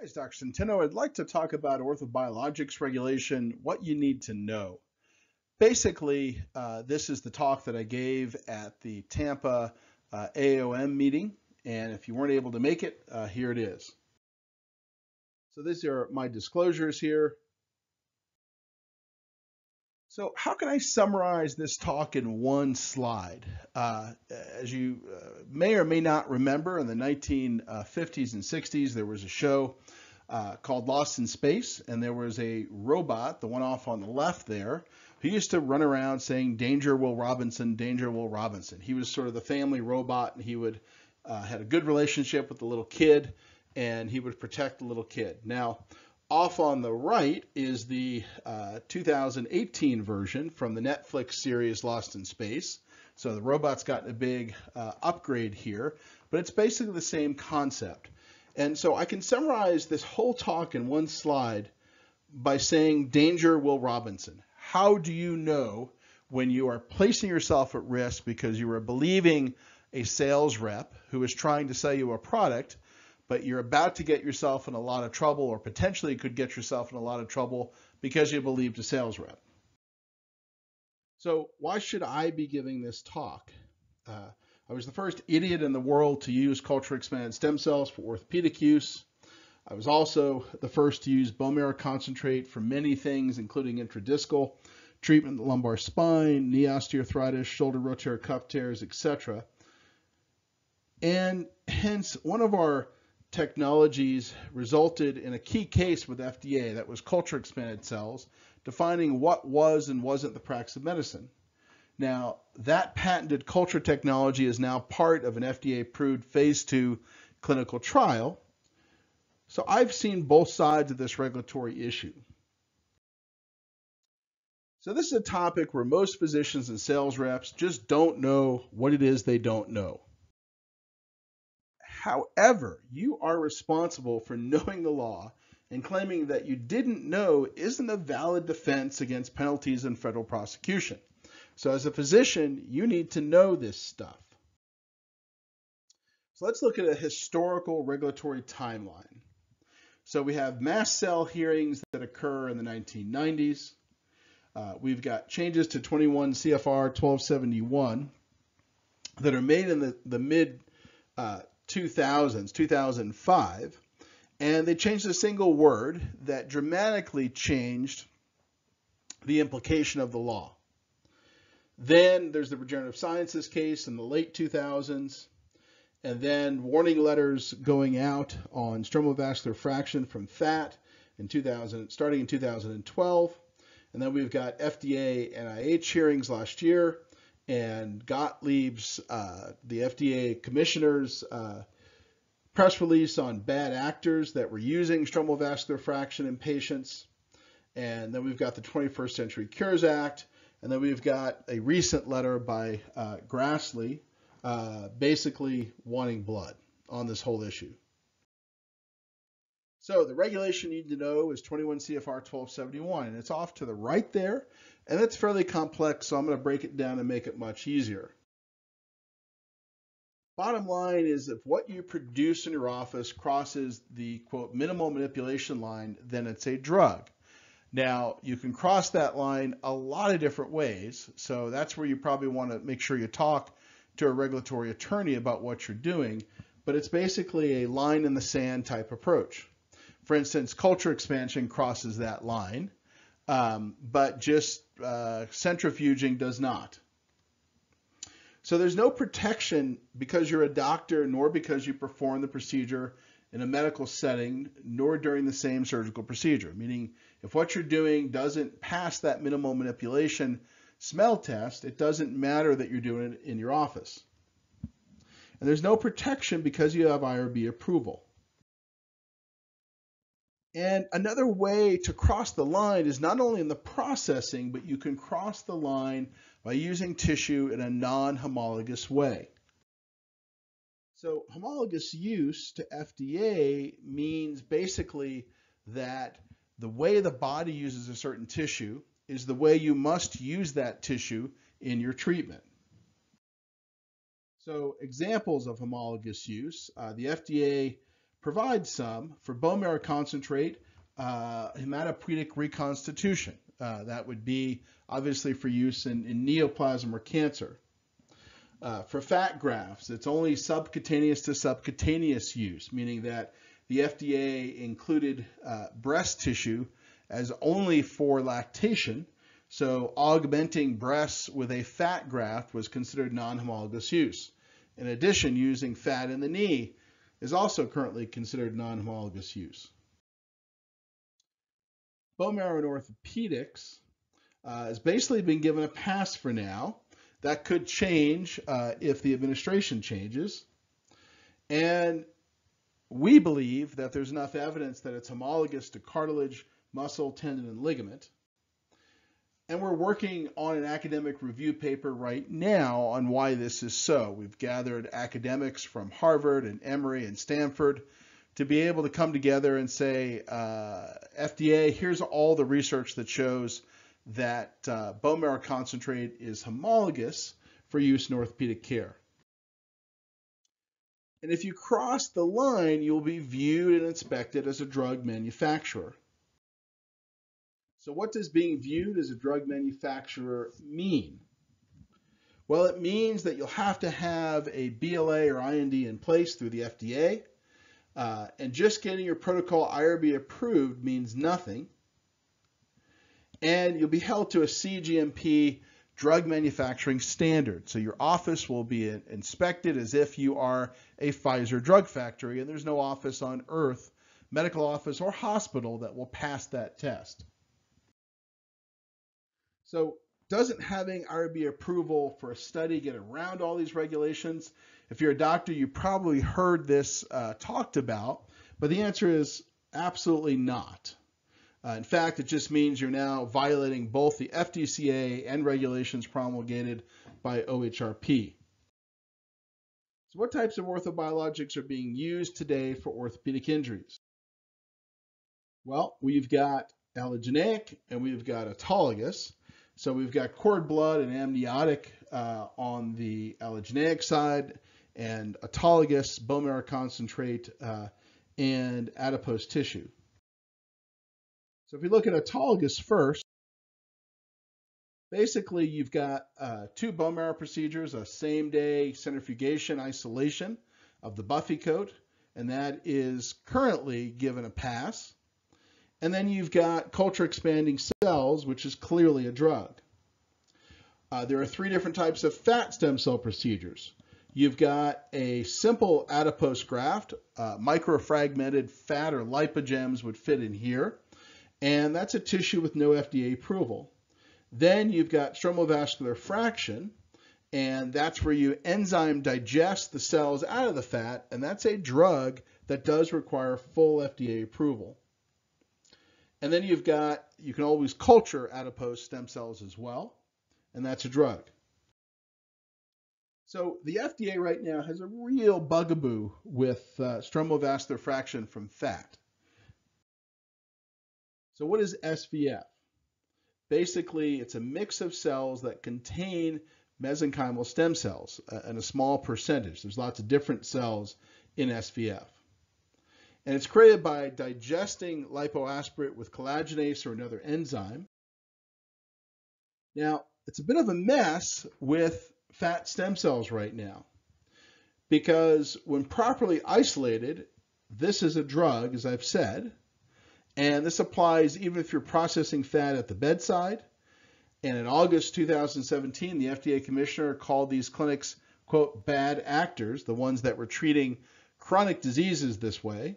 Hi, it's Dr. Centeno. I'd like to talk about orthobiologics regulation, what you need to know. Basically, uh, this is the talk that I gave at the Tampa uh, AAOM meeting, and if you weren't able to make it, uh, here it is. So these are my disclosures here. So how can I summarize this talk in one slide? Uh, as you uh, may or may not remember, in the 1950s and 60s, there was a show uh, called Lost in Space, and there was a robot, the one off on the left there, who used to run around saying, danger, Will Robinson, danger, Will Robinson. He was sort of the family robot, and he would uh, had a good relationship with the little kid, and he would protect the little kid. Now, off on the right is the uh, 2018 version from the Netflix series Lost in Space. So the robot's gotten a big uh, upgrade here, but it's basically the same concept. And so I can summarize this whole talk in one slide by saying danger Will Robinson. How do you know when you are placing yourself at risk because you are believing a sales rep who is trying to sell you a product but you're about to get yourself in a lot of trouble or potentially could get yourself in a lot of trouble because you believed a sales rep. So why should I be giving this talk? Uh, I was the first idiot in the world to use culture expanded stem cells for orthopedic use. I was also the first to use bone marrow concentrate for many things, including intradiscal treatment, the lumbar spine, knee osteoarthritis, shoulder rotator cuff tears, etc. And hence, one of our technologies resulted in a key case with FDA that was culture expanded cells, defining what was and wasn't the practice of medicine. Now, that patented culture technology is now part of an FDA approved phase two clinical trial. So I've seen both sides of this regulatory issue. So this is a topic where most physicians and sales reps just don't know what it is they don't know. However, you are responsible for knowing the law and claiming that you didn't know isn't a valid defense against penalties and federal prosecution. So as a physician, you need to know this stuff. So let's look at a historical regulatory timeline. So we have mass cell hearings that occur in the 1990s. Uh, we've got changes to 21 CFR 1271 that are made in the, the mid uh, 2000s, 2005, and they changed a single word that dramatically changed the implication of the law. Then there's the regenerative sciences case in the late 2000s, and then warning letters going out on stromal vascular fraction from fat in 2000, starting in 2012. And then we've got FDA NIH hearings last year, and Gottlieb's, uh, the FDA commissioner's uh, press release on bad actors that were using stromal vascular fraction in patients. And then we've got the 21st Century Cures Act. And then we've got a recent letter by uh, Grassley uh, basically wanting blood on this whole issue. So the regulation you need to know is 21 CFR 1271, and it's off to the right there, and it's fairly complex, so I'm going to break it down and make it much easier. Bottom line is if what you produce in your office crosses the quote minimal manipulation line, then it's a drug. Now, you can cross that line a lot of different ways, so that's where you probably want to make sure you talk to a regulatory attorney about what you're doing, but it's basically a line in the sand type approach. For instance, culture expansion crosses that line, um, but just uh, centrifuging does not. So there's no protection because you're a doctor, nor because you perform the procedure in a medical setting, nor during the same surgical procedure. Meaning, if what you're doing doesn't pass that minimal manipulation smell test, it doesn't matter that you're doing it in your office. And there's no protection because you have IRB approval. And another way to cross the line is not only in the processing, but you can cross the line by using tissue in a non-homologous way. So homologous use to FDA means basically that the way the body uses a certain tissue is the way you must use that tissue in your treatment. So examples of homologous use, uh, the FDA provides some for bone marrow concentrate uh, hematopoietic reconstitution. Uh, that would be obviously for use in, in neoplasm or cancer. Uh, for fat grafts, it's only subcutaneous to subcutaneous use, meaning that the FDA included uh, breast tissue as only for lactation. So augmenting breasts with a fat graft was considered non-homologous use. In addition, using fat in the knee is also currently considered non-homologous use. Bone marrow in orthopedics uh, has basically been given a pass for now. That could change uh, if the administration changes. And we believe that there's enough evidence that it's homologous to cartilage, muscle, tendon, and ligament. And we're working on an academic review paper right now on why this is so. We've gathered academics from Harvard and Emory and Stanford to be able to come together and say, uh, FDA, here's all the research that shows that uh, bone marrow concentrate is homologous for use in orthopedic care. And if you cross the line, you'll be viewed and inspected as a drug manufacturer. So what does being viewed as a drug manufacturer mean? Well, it means that you'll have to have a BLA or IND in place through the FDA. Uh, and just getting your protocol IRB approved means nothing. And you'll be held to a CGMP drug manufacturing standard. So your office will be inspected as if you are a Pfizer drug factory, and there's no office on earth, medical office or hospital that will pass that test. So doesn't having IRB approval for a study get around all these regulations? If you're a doctor, you probably heard this uh, talked about, but the answer is absolutely not. Uh, in fact, it just means you're now violating both the FDCA and regulations promulgated by OHRP. So what types of orthobiologics are being used today for orthopedic injuries? Well, we've got allogeneic and we've got autologous. So we've got cord blood and amniotic uh, on the allogeneic side and autologous bone marrow concentrate uh, and adipose tissue. So if you look at autologous first, basically you've got uh, two bone marrow procedures, a same day centrifugation isolation of the buffy coat, and that is currently given a pass. And then you've got culture expanding cells, which is clearly a drug. Uh, there are three different types of fat stem cell procedures. You've got a simple adipose graft, uh, microfragmented fat or lipogems would fit in here and that's a tissue with no FDA approval. Then you've got stromal fraction, and that's where you enzyme digest the cells out of the fat, and that's a drug that does require full FDA approval. And then you've got, you can always culture adipose stem cells as well, and that's a drug. So the FDA right now has a real bugaboo with uh, stromal fraction from fat. So what is SVF? Basically, it's a mix of cells that contain mesenchymal stem cells uh, in a small percentage. There's lots of different cells in SVF. And it's created by digesting lipoaspirate with collagenase or another enzyme. Now, it's a bit of a mess with fat stem cells right now because when properly isolated, this is a drug, as I've said, and this applies even if you're processing fat at the bedside. And in August 2017, the FDA commissioner called these clinics, quote, bad actors, the ones that were treating chronic diseases this way.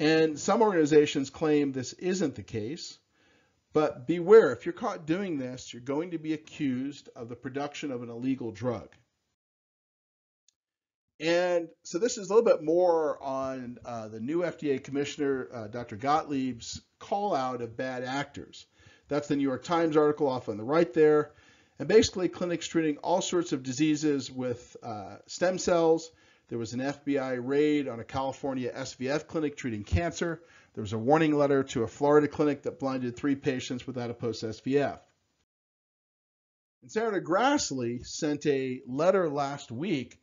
And some organizations claim this isn't the case. But beware, if you're caught doing this, you're going to be accused of the production of an illegal drug. And so this is a little bit more on uh, the new FDA commissioner, uh, Dr. Gottlieb's call out of bad actors. That's the New York Times article off on the right there. And basically, clinics treating all sorts of diseases with uh, stem cells. There was an FBI raid on a California SVF clinic treating cancer. There was a warning letter to a Florida clinic that blinded three patients with adipose SVF. And Senator Grassley sent a letter last week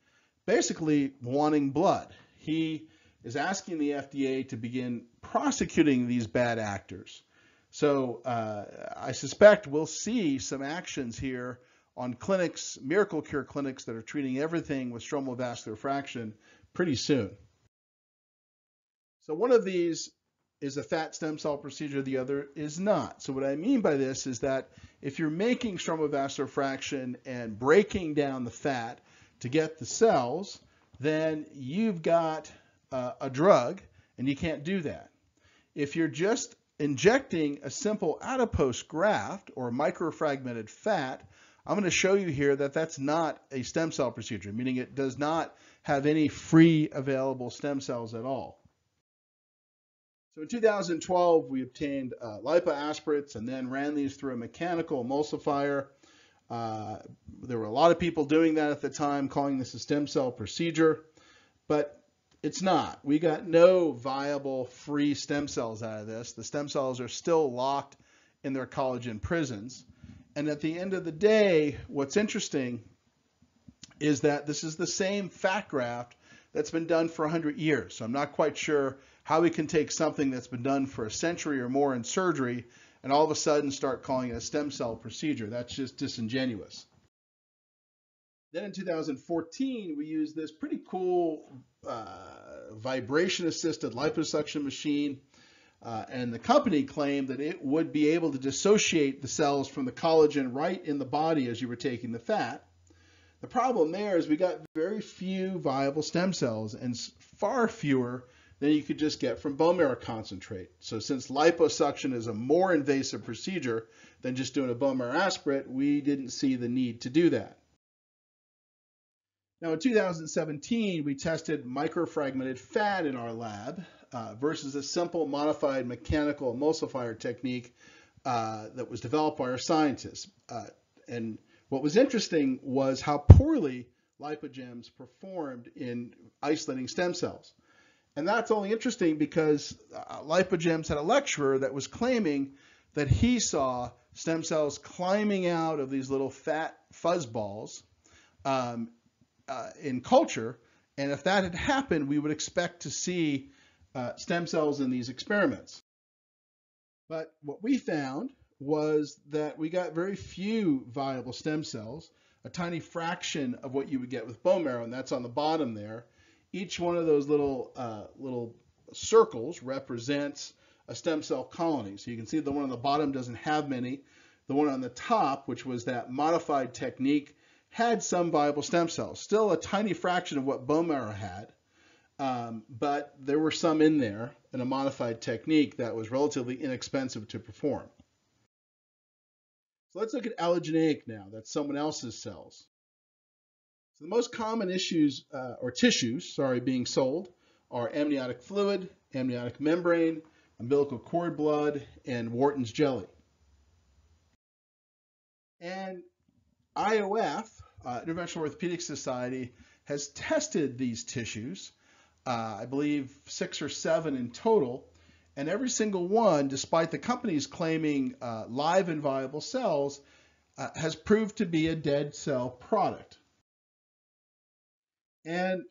basically wanting blood. He is asking the FDA to begin prosecuting these bad actors. So uh, I suspect we'll see some actions here on clinics, miracle cure clinics that are treating everything with stromal vascular fraction pretty soon. So one of these is a fat stem cell procedure, the other is not. So what I mean by this is that if you're making stromal vascular fraction and breaking down the fat to get the cells, then you've got uh, a drug and you can't do that. If you're just injecting a simple adipose graft or microfragmented fat, I'm going to show you here that that's not a stem cell procedure, meaning it does not have any free available stem cells at all. So in 2012, we obtained uh, lipoaspirates and then ran these through a mechanical emulsifier. Uh, there were a lot of people doing that at the time, calling this a stem cell procedure, but it's not. We got no viable free stem cells out of this. The stem cells are still locked in their collagen prisons. And at the end of the day, what's interesting is that this is the same fat graft that's been done for 100 years. So I'm not quite sure how we can take something that's been done for a century or more in surgery and all of a sudden start calling it a stem cell procedure. That's just disingenuous. Then in 2014, we used this pretty cool uh, vibration assisted liposuction machine uh, and the company claimed that it would be able to dissociate the cells from the collagen right in the body as you were taking the fat. The problem there is we got very few viable stem cells and far fewer than you could just get from bone marrow concentrate. So since liposuction is a more invasive procedure than just doing a bone marrow aspirate, we didn't see the need to do that. Now in 2017, we tested microfragmented fat in our lab uh, versus a simple modified mechanical emulsifier technique uh, that was developed by our scientists. Uh, and what was interesting was how poorly lipogems performed in isolating stem cells. And that's only interesting because uh, Lipogems had a lecturer that was claiming that he saw stem cells climbing out of these little fat fuzz balls um, uh, in culture. And if that had happened, we would expect to see uh, stem cells in these experiments. But what we found was that we got very few viable stem cells, a tiny fraction of what you would get with bone marrow, and that's on the bottom there. Each one of those little uh, little circles represents a stem cell colony. So you can see the one on the bottom doesn't have many. The one on the top, which was that modified technique, had some viable stem cells. Still a tiny fraction of what bone marrow had, um, but there were some in there in a modified technique that was relatively inexpensive to perform. So let's look at allogeneic now. That's someone else's cells. So the most common issues uh, or tissues, sorry, being sold are amniotic fluid, amniotic membrane, umbilical cord blood, and Wharton's jelly. And IOF, uh, Interventional Orthopedic Society, has tested these tissues uh, I believe six or seven in total. And every single one, despite the companies claiming uh, live and viable cells, uh, has proved to be a dead cell product. And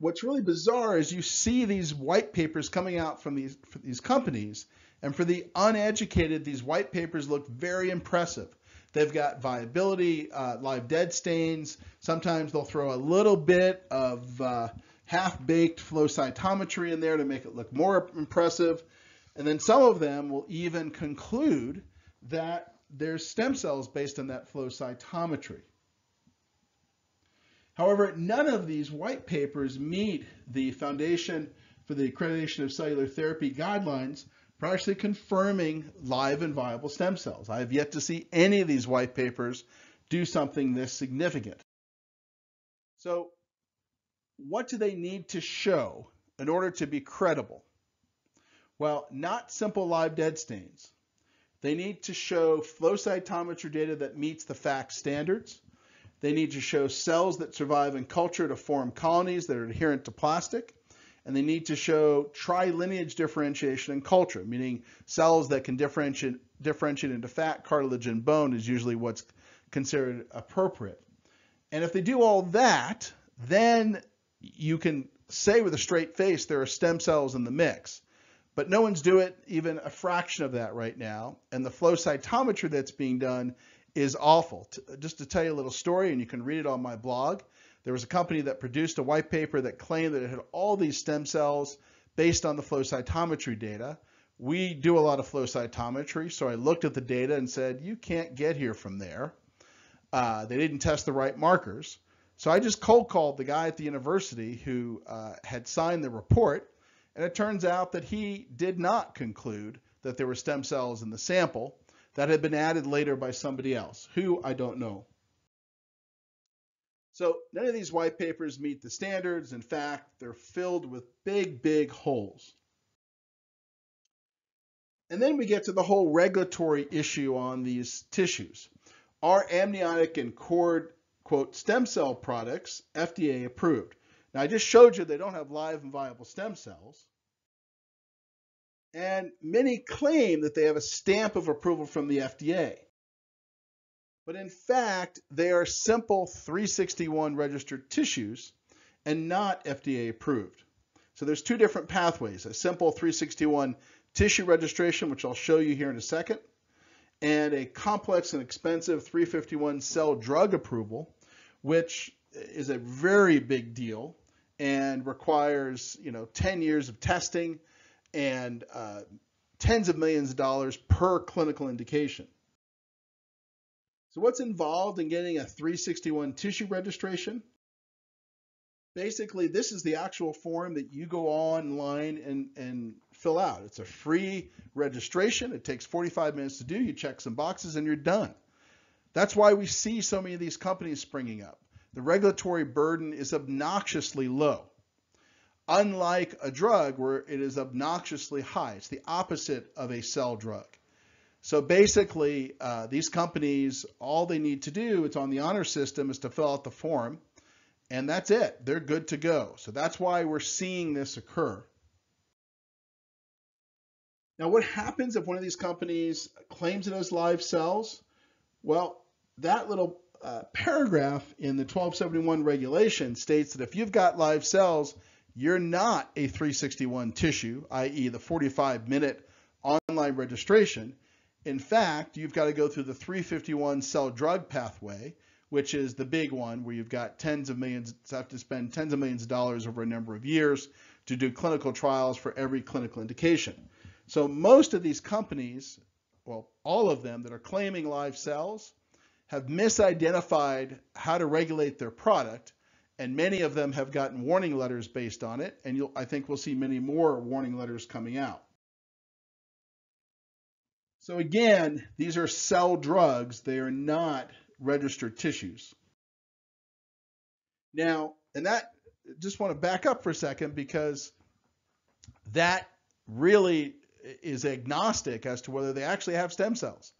what's really bizarre is you see these white papers coming out from these, from these companies, and for the uneducated, these white papers look very impressive. They've got viability, uh, live dead stains. Sometimes they'll throw a little bit of uh, half-baked flow cytometry in there to make it look more impressive. And then some of them will even conclude that there's stem cells based on that flow cytometry. However, none of these white papers meet the Foundation for the Accreditation of Cellular Therapy guidelines for actually confirming live and viable stem cells. I have yet to see any of these white papers do something this significant. So what do they need to show in order to be credible? Well, not simple live dead stains. They need to show flow cytometry data that meets the FACT standards. They need to show cells that survive in culture to form colonies that are adherent to plastic. And they need to show trilineage differentiation in culture, meaning cells that can differentiate, differentiate into fat, cartilage, and bone is usually what's considered appropriate. And if they do all that, then you can say with a straight face there are stem cells in the mix. But no one's doing even a fraction of that right now. And the flow cytometry that's being done is awful. Just to tell you a little story, and you can read it on my blog, there was a company that produced a white paper that claimed that it had all these stem cells based on the flow cytometry data. We do a lot of flow cytometry, so I looked at the data and said, you can't get here from there. Uh, they didn't test the right markers. So I just cold called the guy at the university who uh, had signed the report, and it turns out that he did not conclude that there were stem cells in the sample that had been added later by somebody else, who I don't know. So none of these white papers meet the standards. In fact, they're filled with big, big holes. And then we get to the whole regulatory issue on these tissues. Are amniotic and cord, quote, stem cell products FDA approved? Now, I just showed you they don't have live and viable stem cells. And many claim that they have a stamp of approval from the FDA. But in fact, they are simple 361 registered tissues and not FDA approved. So there's two different pathways, a simple 361 tissue registration, which I'll show you here in a second, and a complex and expensive 351 cell drug approval, which is a very big deal and requires, you know, 10 years of testing and uh, tens of millions of dollars per clinical indication. So what's involved in getting a 361 tissue registration? Basically, this is the actual form that you go online and, and fill out. It's a free registration. It takes 45 minutes to do. You check some boxes and you're done. That's why we see so many of these companies springing up. The regulatory burden is obnoxiously low. Unlike a drug where it is obnoxiously high. It's the opposite of a cell drug. So basically, uh, these companies, all they need to do, it's on the honor system, is to fill out the form, and that's it. They're good to go. So that's why we're seeing this occur. Now, what happens if one of these companies claims it as live cells? Well, that little uh, paragraph in the 1271 regulation states that if you've got live cells, you're not a 361 tissue, i.e. the 45 minute online registration. In fact, you've got to go through the 351 cell drug pathway, which is the big one where you've got tens of millions, have to spend tens of millions of dollars over a number of years to do clinical trials for every clinical indication. So most of these companies, well, all of them that are claiming live cells have misidentified how to regulate their product, and many of them have gotten warning letters based on it, and I think we'll see many more warning letters coming out. So again, these are cell drugs. They are not registered tissues. Now, and that, just want to back up for a second because that really is agnostic as to whether they actually have stem cells.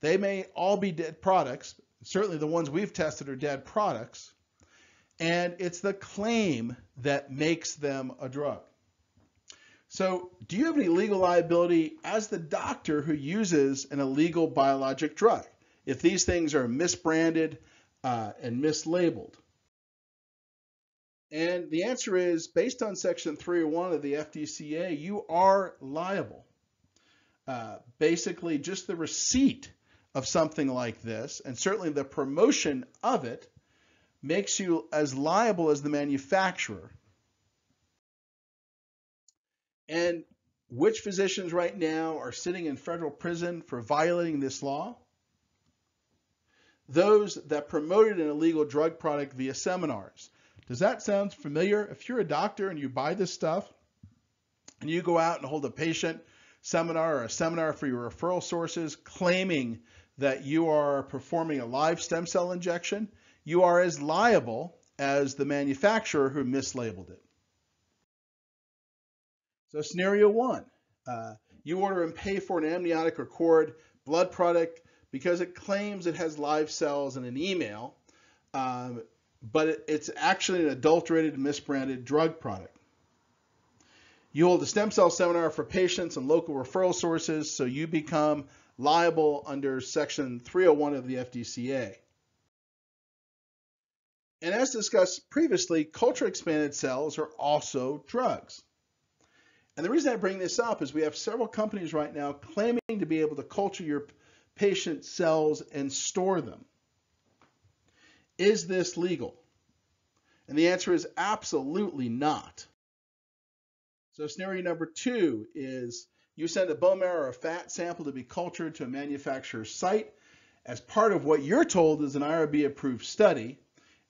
They may all be dead products. Certainly the ones we've tested are dead products. And it's the claim that makes them a drug. So, do you have any legal liability as the doctor who uses an illegal biologic drug if these things are misbranded uh, and mislabeled? And the answer is based on Section 301 of the FDCA, you are liable. Uh, basically, just the receipt of something like this, and certainly the promotion of it, makes you as liable as the manufacturer and which physicians right now are sitting in federal prison for violating this law? Those that promoted an illegal drug product via seminars. Does that sound familiar? If you're a doctor and you buy this stuff and you go out and hold a patient seminar or a seminar for your referral sources claiming that you are performing a live stem cell injection, you are as liable as the manufacturer who mislabeled it. So scenario one, uh, you order and pay for an amniotic or cord blood product because it claims it has live cells in an email, um, but it, it's actually an adulterated misbranded drug product. You hold a stem cell seminar for patients and local referral sources, so you become liable under Section 301 of the FDCA. And as discussed previously, culture expanded cells are also drugs. And the reason I bring this up is we have several companies right now claiming to be able to culture your patient cells and store them. Is this legal? And the answer is absolutely not. So scenario number two is you send a bone marrow or a fat sample to be cultured to a manufacturer's site as part of what you're told is an IRB approved study,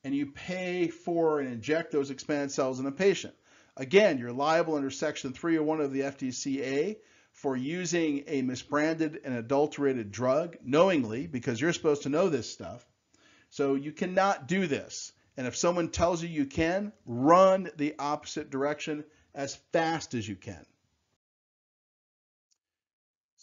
and you pay for and inject those expanded cells in a patient. Again, you're liable under Section 301 of the FDCA for using a misbranded and adulterated drug knowingly because you're supposed to know this stuff. So you cannot do this. And if someone tells you you can, run the opposite direction as fast as you can.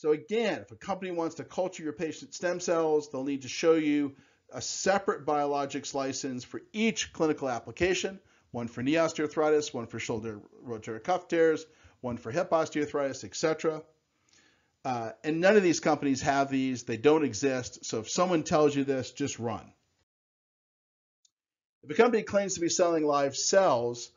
So again, if a company wants to culture your patient's stem cells, they'll need to show you a separate biologics license for each clinical application, one for knee osteoarthritis, one for shoulder rotator cuff tears, one for hip osteoarthritis, etc. Uh, and none of these companies have these. They don't exist. So if someone tells you this, just run. If a company claims to be selling live cells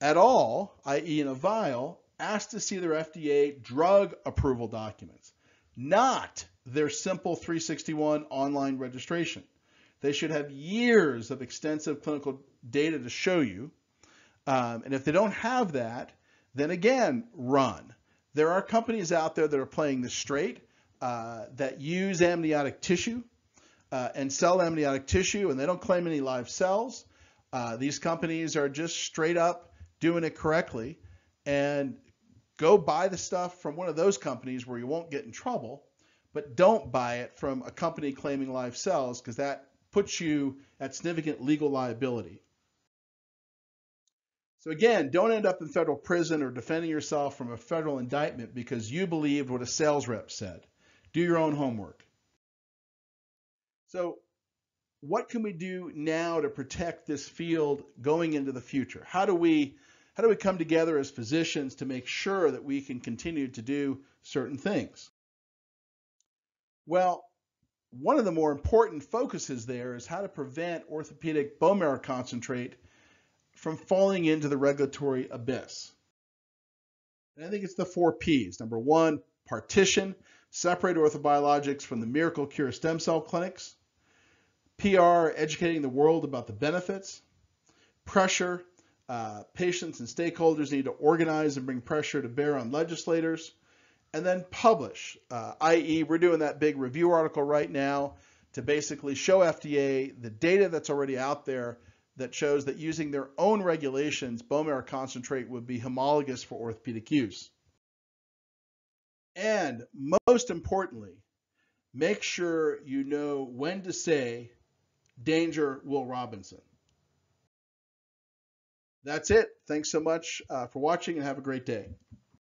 at all, i.e. in a vial, ask to see their FDA drug approval documents, not their simple 361 online registration. They should have years of extensive clinical data to show you. Um, and if they don't have that, then again, run. There are companies out there that are playing this straight uh, that use amniotic tissue uh, and sell amniotic tissue, and they don't claim any live cells. Uh, these companies are just straight up doing it correctly. And go buy the stuff from one of those companies where you won't get in trouble, but don't buy it from a company claiming live cells because that puts you at significant legal liability. So again, don't end up in federal prison or defending yourself from a federal indictment because you believed what a sales rep said. Do your own homework. So what can we do now to protect this field going into the future? How do we how do we come together as physicians to make sure that we can continue to do certain things? Well, one of the more important focuses there is how to prevent orthopedic bone marrow concentrate from falling into the regulatory abyss. And I think it's the four P's. Number one, partition, separate orthobiologics from the miracle cure stem cell clinics. PR, educating the world about the benefits. Pressure, uh, patients and stakeholders need to organize and bring pressure to bear on legislators, and then publish, uh, i.e., we're doing that big review article right now to basically show FDA the data that's already out there that shows that using their own regulations, bone marrow concentrate would be homologous for orthopedic use. And most importantly, make sure you know when to say, danger, Will Robinson. That's it. Thanks so much uh, for watching and have a great day.